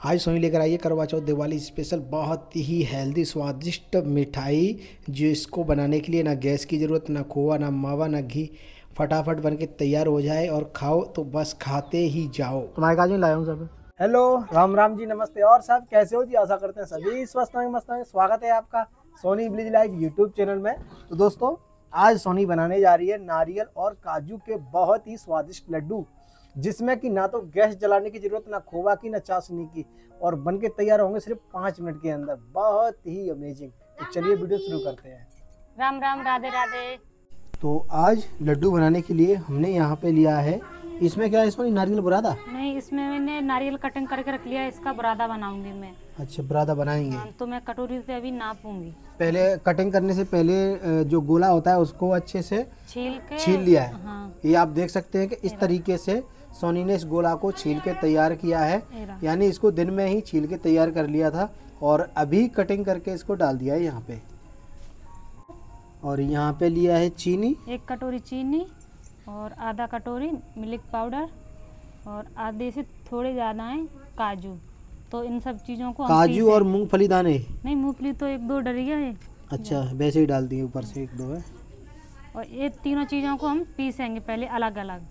आज सोनी लेकर आइए करवा चौथ दिवाली स्पेशल बहुत ही हेल्दी स्वादिष्ट मिठाई जो इसको बनाने के लिए ना गैस की ज़रूरत ना खोआ ना मावा ना घी फटाफट बन के तैयार हो जाए और खाओ तो बस खाते ही जाओ। तुम्हारे काजू लाया हूँ सब हेलो राम राम जी नमस्ते। और साहब कैसे हो जी? आशा करते हैं सभी स्वस्थ होंगे मस्त होंगे। स्वागत है आपका सोनी ब्लिज लाइव यूट्यूब चैनल में। तो दोस्तों आज सोनी बनाने जा रही है नारियल और काजू के बहुत ही स्वादिष्ट लड्डू। जिसमें कि ना तो गैस जलाने की ज़रूरत ना खोवा की ना चाशनी की और बन के तैयार होंगे सिर्फ़ पाँच मिनट के अंदर। बहुत ही अमेजिंग तो चलिए वीडियो शुरू करते हैं। राम राम राधे राधे। तो आज लड्डू बनाने के लिए हमने यहाँ पे लिया है। इसमें क्या है सोनी नारियल बुरादा? नहीं इसमें मैंने नारियल कटिंग करके रख लिया इसका बुरादा बनाऊँगी मैं। अच्छा बुरादा बनाएँगे। हाँ, तो मैं कटोरी से अभी नापूँगी। पहले कटिंग करने से पहले जो गोला होता है उसको अच्छे से छील के छील लिया है। हाँ। ये आप देख सकते हैं कि इस तरीके से सोनी ने इस गोला को छील के तैयार किया है। यानी इसको दिन में ही छील के तैयार कर लिया था और अभी कटिंग करके इसको डाल दिया है यहाँ पे। और यहाँ पे लिया है चीनी। एक कटोरी चीनी और आधा कटोरी मिल्क पाउडर और आधे से थोड़े ज़्यादा हैं काजू। तो इन सब चीज़ों को काजू और मूंगफली दाने। नहीं मूंगफली तो एक दो डरिया है। अच्छा वैसे ही डाल दिए ऊपर से एक दो है। और ये तीनों चीज़ों को हम पीसेंगे पहले अलग अलग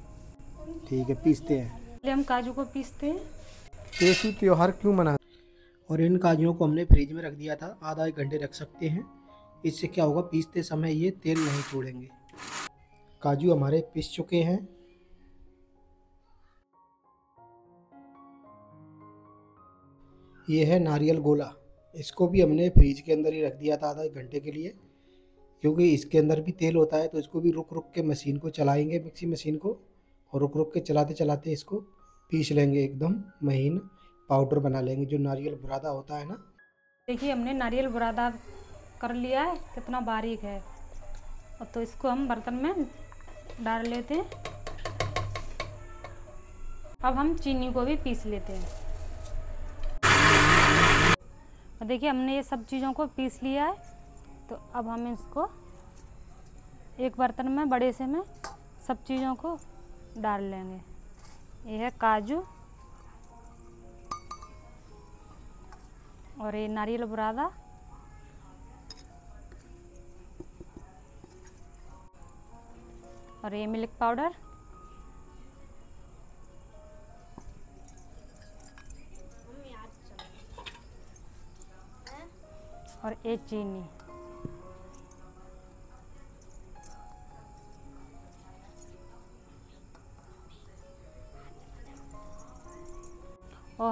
ठीक है पीसते हैं। पहले हम काजू को पीसते हैं। देसी त्योहार क्यों मना और इन काजुओं को हमने फ्रिज में रख दिया था आधा एक घंटे रख सकते हैं। इससे क्या होगा पीसते समय ये तेल नहीं छोड़ेंगे काजू हमारे पीस चुके हैं। ये है नारियल गोला। इसको भी हमने फ्रिज के अंदर ही रख दिया था आधा एक घंटे के लिए। क्योंकि इसके अंदर भी तेल होता है तो इसको भी रुक रुक के मशीन को चलाएँगे मिक्सी मशीन को। और रुक रुक के चलाते चलाते इसको पीस लेंगे एकदम, महीन पाउडर बना लेंगे। जो नारियल बुरादा होता है ना। देखिए, हमने नारियल बुरादा कर लिया है, कितना बारीक है। और तो इसको हम बर्तन में डाल लेते हैं। अब हम चीनी को भी पीस लेते हैं। और देखिए, हमने ये सब चीज़ों को पीस लिया है। तो अब हम इसको एक बर्तन में, बड़े से में सब चीज़ों को डाल लेंगे। ये है काजू और ये नारियल बुरादा। और ये मिल्क पाउडर। और ये चीनी।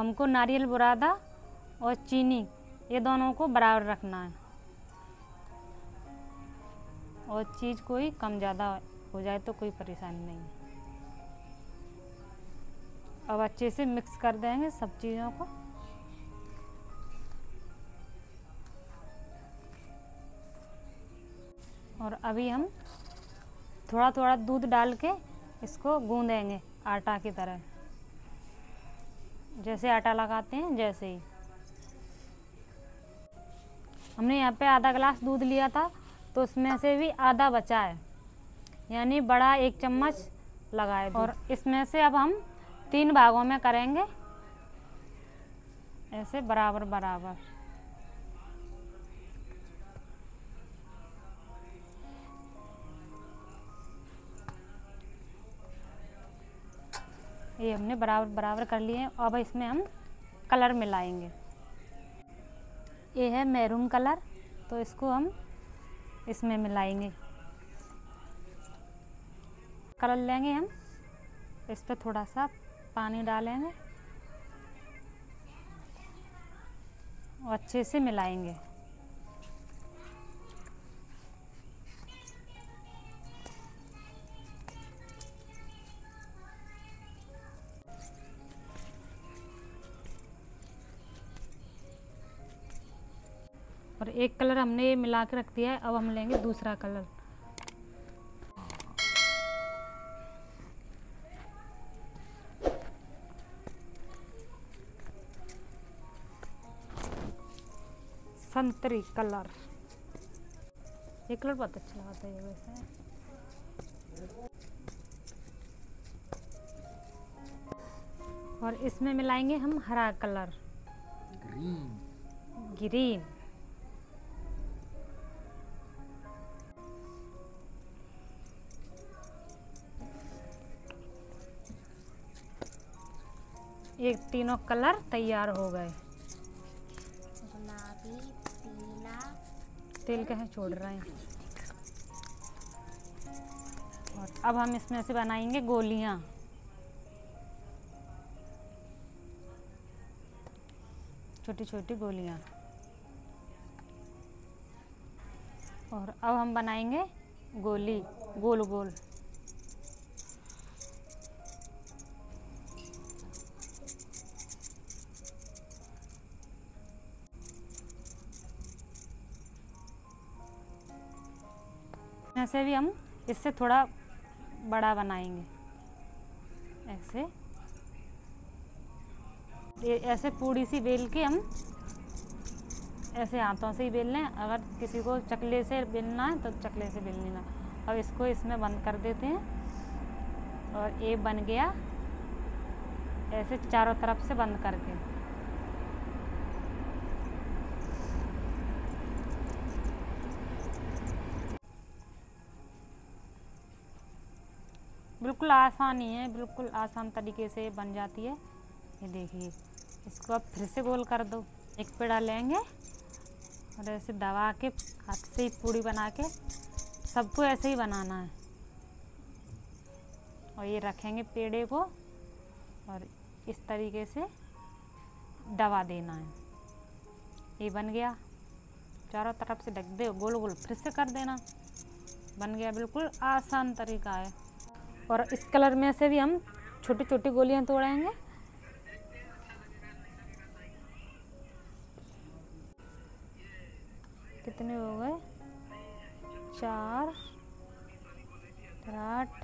हमको नारियल बुरादा और चीनी, ये दोनों को बराबर रखना है। और चीज़ कोई कम ज़्यादा हो जाए तो कोई परेशानी नहीं अब अच्छे से मिक्स कर देंगे सब चीज़ों को। और अभी हम थोड़ा थोड़ा दूध डाल के इसको गूंदेंगे आटा की तरह। जैसे आटा लगाते हैं, जैसे ही। हमने यहाँ पे आधा गिलास दूध लिया था तो उसमें से भी आधा बचा है। यानी बड़ा एक चम्मच लगाए और इसमें से अब हम तीन भागों में करेंगे। ऐसे बराबर बराबर। ये हमने बराबर बराबर कर लिए अब इसमें हम कलर मिलाएँगे। ये है मैरून कलर तो इसको हम इसमें मिलाएँगे। कलर लेंगे हम। इस पर थोड़ा सा पानी डालेंगे और अच्छे से मिलाएँगे। एक कलर हमने ये मिला के रख दिया है अब हम लेंगे दूसरा कलर। संतरी कलर। ये कलर बहुत अच्छा लगता है ये वैसे। और इसमें मिलाएँगे हम हरा कलर। green. ग्रीन। ये तीनों कलर तैयार हो गए। तेल कहीं छोड़ रहे हैं। और अब हम इसमें से बनाएँगे गोलियाँ। छोटी छोटी गोलियाँ। और अब हम बनाएँगे गोली गोल गोल ऐसे भी हम इससे थोड़ा बड़ा बनाएँगे। ऐसे। ऐसे पूड़ी सी बेल के हम ऐसे हाथों से ही बेल लें। अगर किसी को चकले से बेलना है तो चकले से बेल लेना अब इसको इसमें बंद कर देते हैं। और ये बन गया। ऐसे चारों तरफ़ से बंद करके। बिल्कुल आसान ही है बिल्कुल आसान तरीके से बन जाती है। ये देखिए, इसको अब फिर से गोल कर दो। एक पे डालेंगे और ऐसे दबा के, हाथ से ही पूड़ी बना के, सबको ऐसे ही बनाना है। और ये रखेंगे पेड़े को और इस तरीके से दबा देना है। ये बन गया। चारों तरफ़ से ढक दे गोल गोल फिर से कर देना। बन गया, बिल्कुल आसान तरीका है। और इस कलर में से भी हम छोटी छोटी गोलियाँ तोड़ेंगे। कितने हो गए? चार, आठ।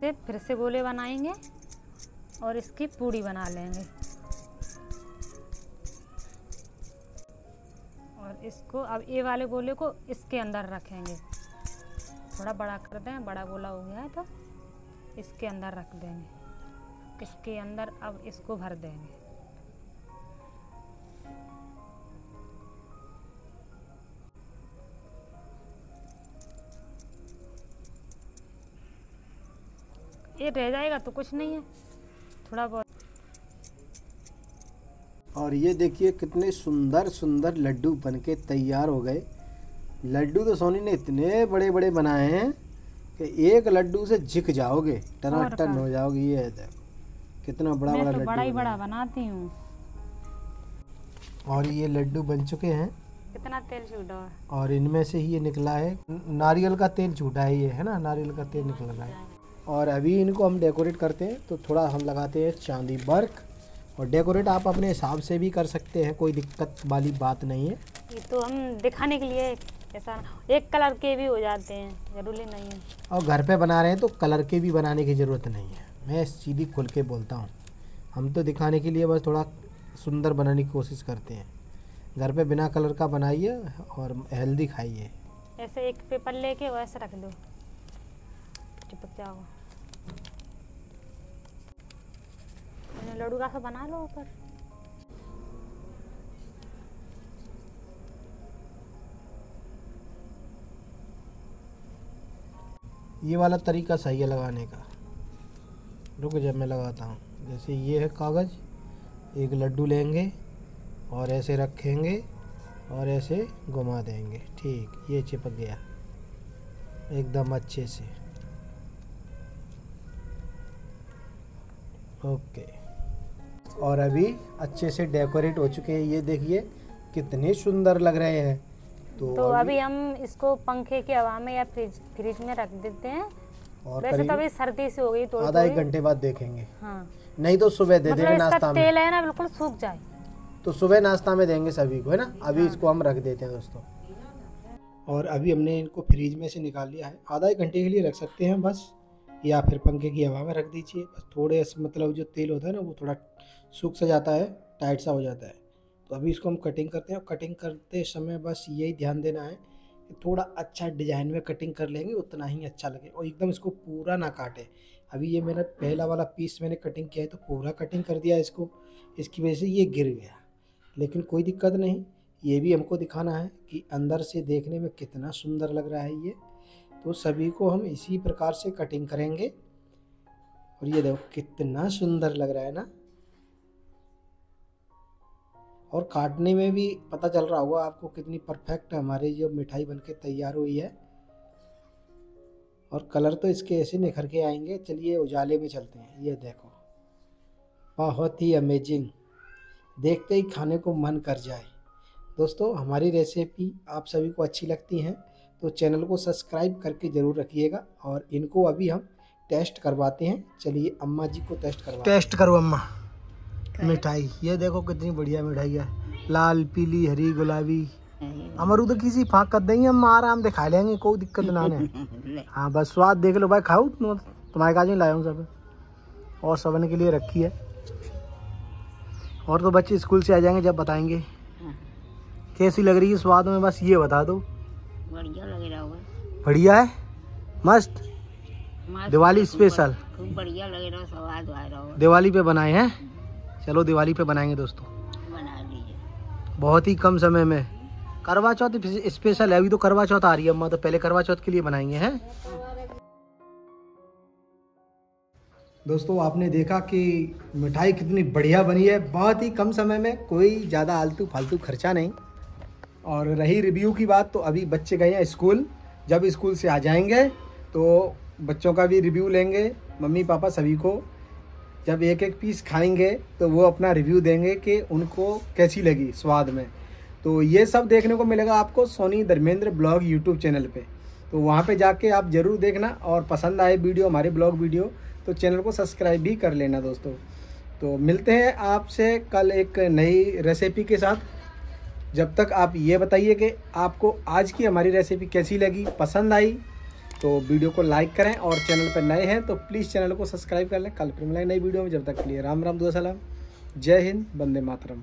से फिर से गोले बनाएँगे और इसकी पूड़ी बना लेंगे। और इसको अब ये वाले गोले को इसके अंदर रखेंगे। थोड़ा बड़ा कर दें, बड़ा गोला हो गया है तो। इसके अंदर रख देंगे। इसके अंदर अब इसको भर देंगे। ये रह जाएगा तो कुछ नहीं है। थोड़ा बहुत। और ये देखिए कितने सुंदर सुंदर लड्डू बनके तैयार हो गए। लड्डू तो सोनी ने इतने बड़े बड़े बनाए हैं। कि एक लड्डू से झिक जाओगे और टनाटन क्या? हो जाओगे ये कितना बड़ा बड़ा तो लड्डू बड़ा ही बड़ा बनाती हूँ। और ये लड्डू बन चुके हैं। कितना तेल छूटा है? और इनमें से ही ये निकला है। नारियल का तेल छूटा है ये है ना? नारियल का तेल निकल रहा है। और अभी इनको हम डेकोरेट करते हैं तो थोड़ा हम लगाते हैं चांदी बर्क और डेकोरेट आप अपने हिसाब से भी कर सकते हैं कोई दिक्कत वाली बात नहीं है। ये तो हम दिखाने के लिए ऐसा एक कलर के भी हो जाते हैं ज़रूरी नहीं है। और घर पे बना रहे हैं तो कलर के भी बनाने की ज़रूरत नहीं है। मैं सीधी खुल के बोलता हूँ हम तो दिखाने के लिए बस थोड़ा सुंदर बनाने की कोशिश करते हैं। घर पे बिना कलर का बनाइए और हेल्दी खाइए। ऐसे एक पेपर लेके वैसे रख दो। चिपक जाओ। लड्डू का सा बना लो ऊपर। ये वाला तरीका सही है लगाने का। रुक जब मैं लगाता हूँ। जैसे ये है कागज़, एक लड्डू लेंगे और ऐसे रखेंगे और ऐसे घुमा देंगे। ठीक, ये चिपक गया। एकदम अच्छे से। ओके। और अभी अच्छे से डेकोरेट हो चुके हैं। ये देखिए, कितने सुंदर लग रहे हैं। तो, तो अभी हम इसको पंखे की हवा में या फ्रिज फ्रिज में रख देते हैं। और वैसे तो अभी सर्दी से हो गई थोड़ी आधा एक घंटे बाद देखेंगे। हाँ। नहीं तो सुबह दे मतलब देंगे नाश्ता में। तेल है ना बिल्कुल सूख जाए। तो सुबह नाश्ता में देंगे सभी को है ना? अभी इसको हम रख देते हैं दोस्तों। और अभी हमने इनको फ्रिज में से निकाल लिया है। आधा एक घंटे के लिए रख सकते हैं बस या फिर पंखे की हवा में रख दीजिए। बस थोड़े मतलब जो तेल होता है ना वो थोड़ा सूख सा जाता है टाइट सा हो जाता है। तो अभी इसको हम कटिंग करते हैं और कटिंग करते समय बस यही ध्यान देना है कि थोड़ा अच्छा डिज़ाइन में कटिंग कर लेंगे, उतना ही अच्छा लगे और एकदम इसको पूरा ना काटे। अभी ये मेरा पहला वाला पीस मैंने कटिंग किया है तो पूरा कटिंग कर दिया इसको, इसकी वजह से ये गिर गया। लेकिन कोई दिक्कत नहीं, ये भी हमको दिखाना है कि अंदर से देखने में कितना सुंदर लग रहा है ये। तो सभी को हम इसी प्रकार से कटिंग करेंगे और ये देखो कितना सुंदर लग रहा है ना। और काटने में भी पता चल रहा होगा आपको कितनी परफेक्ट हमारी जो मिठाई बनके तैयार हुई है। और कलर तो इसके ऐसे निखर के आएँगे। चलिए उजाले में चलते हैं। ये देखो। बहुत ही अमेजिंग देखते ही खाने को मन कर जाए। दोस्तों, हमारी रेसिपी आप सभी को अच्छी लगती हैं तो चैनल को सब्सक्राइब करके ज़रूर रखिएगा और इनको अभी हम टेस्ट करवाते हैं। चलिए, अम्मा जी को टेस्ट करवा टेस्ट करो, अम्मा। मिठाई। ये देखो कितनी बढ़िया मिठाई है। लाल पीली हरी गुलाबी। अमरूद किसी फाक कर देंगे हम आराम से खा लेंगे कोई दिक्कत ना है हाँ बस स्वाद देख लो भाई खाओ। तुम्हारे काज नहीं लाया हूँ सब। और सबने के लिए रखी है। और तो बच्चे स्कूल से आ जाएँगे जब बताएँगे। कैसी लग रही है स्वाद में बस ये बता दो। बढ़िया लग रहा है बढ़िया है? मस्त। दिवाली स्पेशल खूब बढ़िया लग रहा स्वाद आ रहा दिवाली पे बनाए हैं। चलो दिवाली पे बनाएँगे दोस्तों। बना लीजिए। बहुत ही कम समय में। करवा चौथ स्पेशल है अभी तो करवा चौथ आ रही है अम्मा तो पहले करवा चौथ के लिए बनाएँगे हैं? दोस्तों आपने देखा कि मिठाई कितनी बढ़िया बनी है। बहुत ही कम समय में कोई ज़्यादा आलतू फालतू खर्चा नहीं। और रही रिव्यू की बात तो अभी बच्चे गए हैं स्कूल। जब स्कूल से आ जाएँगे तो बच्चों का भी रिव्यू लेंगे मम्मी पापा सभी को। जब एक एक पीस खाएँगे तो वो अपना रिव्यू देंगे कि उनको कैसी लगी स्वाद में। तो ये सब देखने को मिलेगा आपको Soni Dharmendra blog YouTube channel पे। तो वहाँ पे जाके आप ज़रूर देखना और पसंद आए वीडियो, हमारे ब्लॉग वीडियो तो चैनल को सब्सक्राइब भी कर लेना दोस्तों। तो मिलते हैं आपसे कल एक नई रेसिपी के साथ। जब तक आप ये बताइए कि आपको आज की हमारी रेसिपी कैसी लगी, पसंद आई तो वीडियो को लाइक करें और चैनल पर नए हैं तो प्लीज़ चैनल को सब्सक्राइब कर लें। कल फिर मिलेंगे नई वीडियो में। जब तक के लिए राम राम, दुआ सलाम। जय हिंद बंदे मातरम।